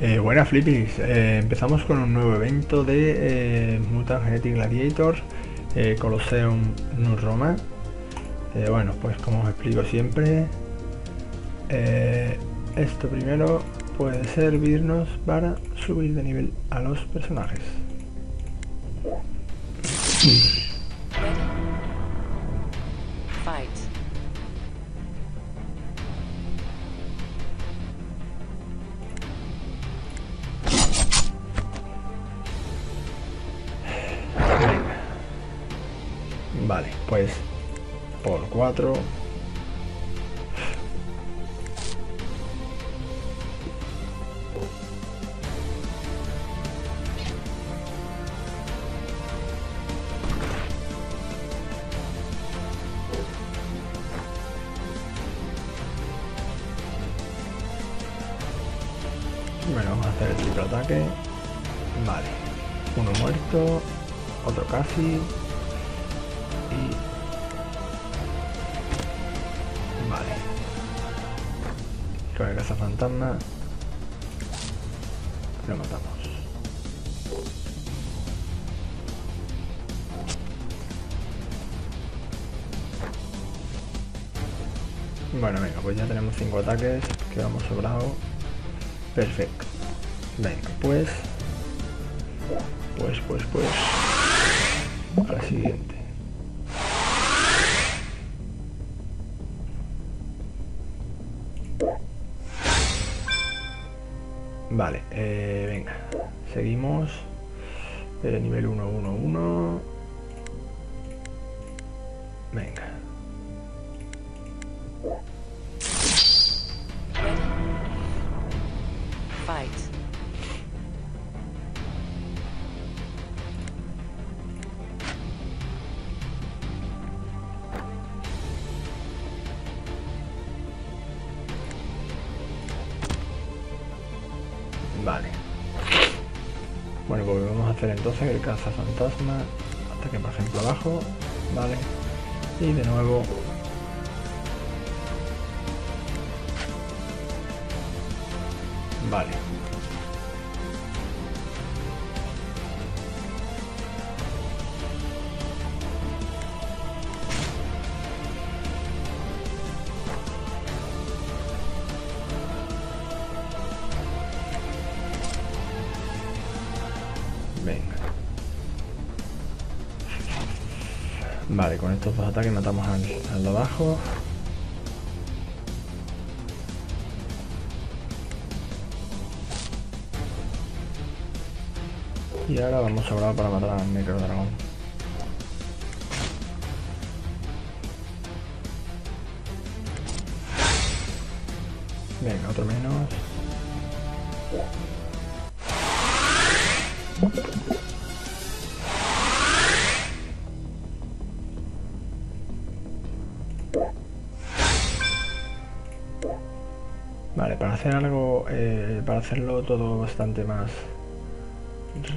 Eh, buenas flippies, eh, empezamos con un nuevo evento de eh, Mutant Genetic Gladiators eh, Colosseum New Roma. Bueno, pues como os explico siempre, esto primero puede servirnos para subir de nivel a los personajes. Pues por 4. Bueno, vamos a hacer el triple ataque. Vale. Uno muerto. Otro casi. Y... Vale. Con el cazafantasma lo matamos. Bueno, venga, pues ya tenemos cinco ataques que vamos sobrado. Perfecto. Venga, pues... Pues, pues, pues... Al siguiente. Vale, eh, venga. Seguimos. Eh, nivel 1, 1, 1. Venga. Hacer entonces el cazafantasma. Ataque, por ejemplo, abajo. Vale. Y de nuevo. Vale. Venga. Vale, con estos dos ataques matamos al, al de abajo. Y ahora vamos a hablar para matar al Necro Dragón. Venga, otro menos. Vale, para hacer algo, eh, para hacerlo todo bastante más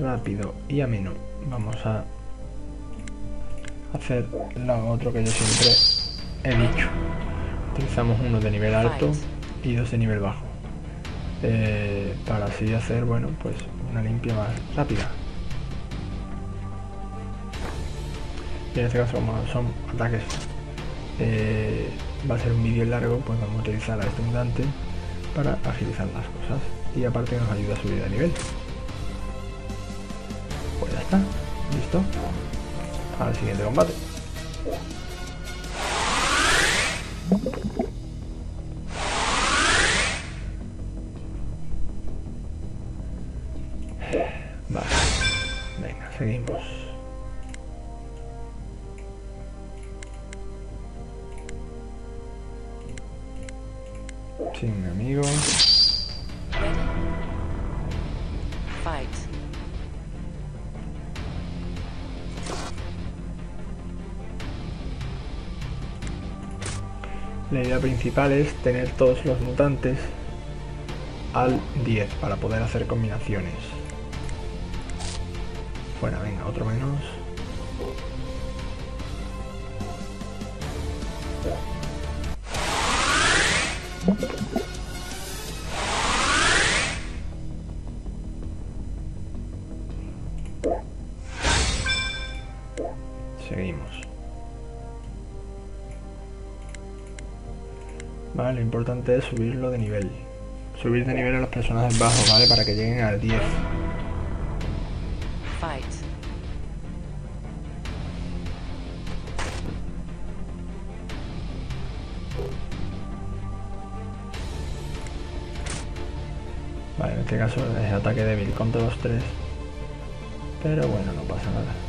rápido y ameno, vamos a hacer lo otro que yo siempre he dicho. Utilizamos uno de nivel alto y dos de nivel bajo. Eh, para así hacer, bueno, pues una limpia más rápida. Y en este caso, como son ataques, eh, va a ser un vídeo largo, pues vamos a utilizar a este mutante para agilizar las cosas. Y aparte nos ayuda a subir de nivel. Pues ya está, listo. Al siguiente combate. La idea principal es tener todos los mutantes al 10 para poder hacer combinaciones. Bueno, venga, otro menos. Vale, lo importante es subirlo de nivel. Subir de nivel a los personajes bajos, ¿vale? Para que lleguen al 10. Fight. Vale, en este caso es ataque débil contra los tres. Pero bueno, no pasa nada.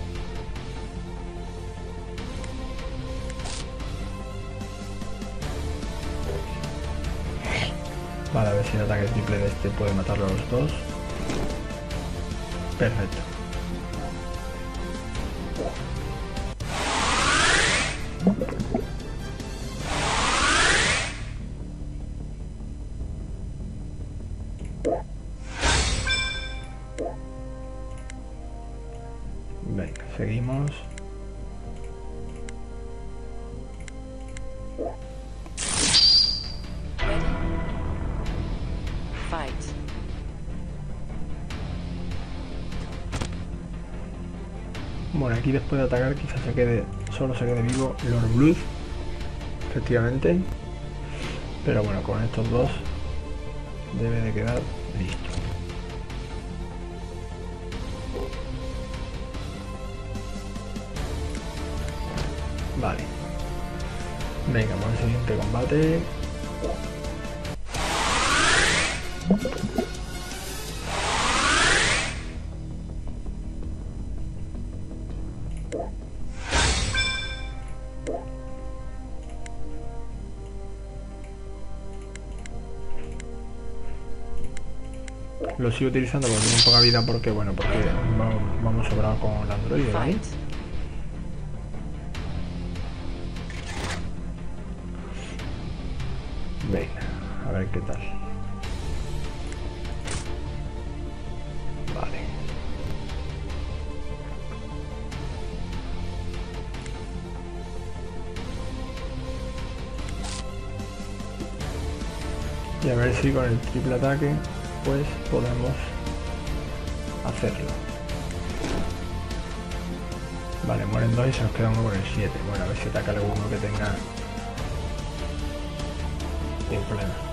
Vale, a ver si el ataque triple de este puede matarlo a los dos. Perfecto. Bueno, aquí después de atacar quizás se quede, solo se quede vivo Lord Blood, efectivamente. Pero bueno, con estos dos debe de quedar listo. Vale. Venga, vamos al siguiente combate. Lo sigo utilizando porque tiene poca vida porque, bueno, porque vamos, sobrados con el Android. Fight. Venga, a ver qué tal. Y a ver si con el triple ataque pues podemos hacerlo. Vale, mueren dos y se nos queda uno con el 7. Bueno, a ver si ataca alguno que tenga sin problema.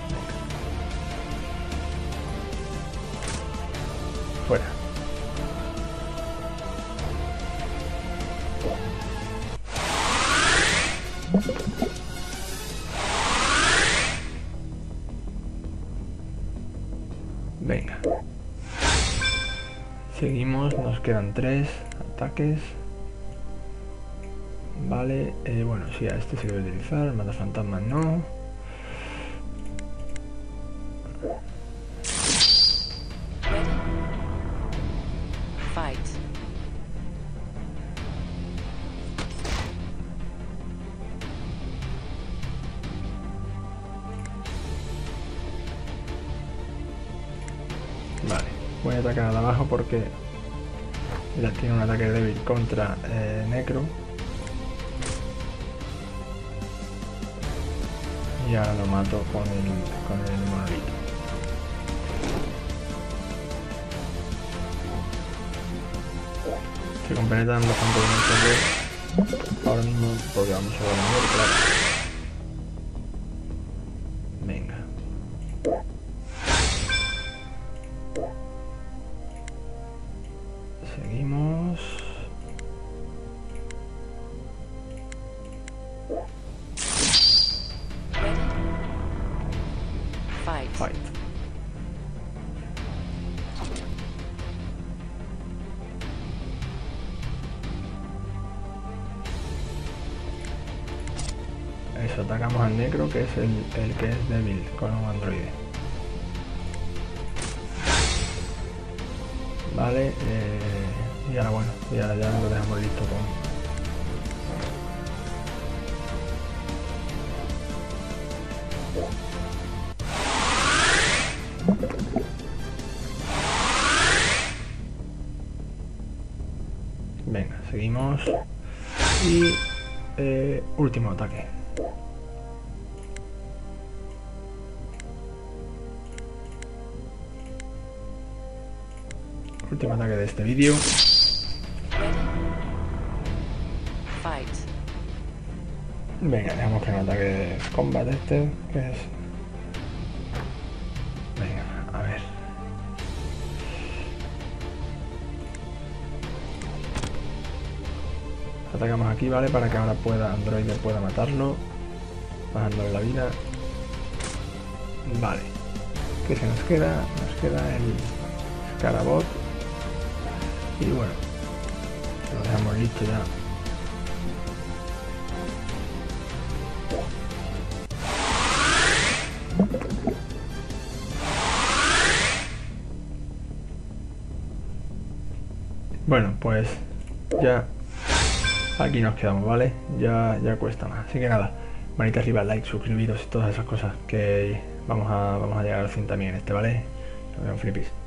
Fuera. Venga. Seguimos, nos quedan tres ataques. Vale, eh, bueno, sí, a este se debe utilizar, mata fantasmas no. Voy a al abajo porque ya tiene un ataque débil contra eh, Necro. Y ahora lo mato con el, con el monolito. Se bastante bien estos dos. Ahora mismo porque vamos a ganar, claro. Atacamos al necro que es el, el que es débil con un androide. Vale, eh, y ahora bueno, y ahora ya lo dejamos listo con, Venga, seguimos. Y eh, último ataque. Último ataque de este vídeo. Venga, dejamos que no ataque combate este, que es... Venga, a ver. Atacamos aquí, ¿vale? Para que ahora pueda Android pueda matarlo. Bajándole la vida. Vale. ¿Qué se nos queda? Nos queda el Scarabot. Y bueno. Lo dejamos listo ya. Bueno, pues ya aquí nos quedamos, ¿vale? Ya, ya cuesta más. Así que nada, manita arriba, like, suscribiros y todas esas cosas que vamos a, vamos a llegar al fin también este, ¿vale? Nos vemos, flipis.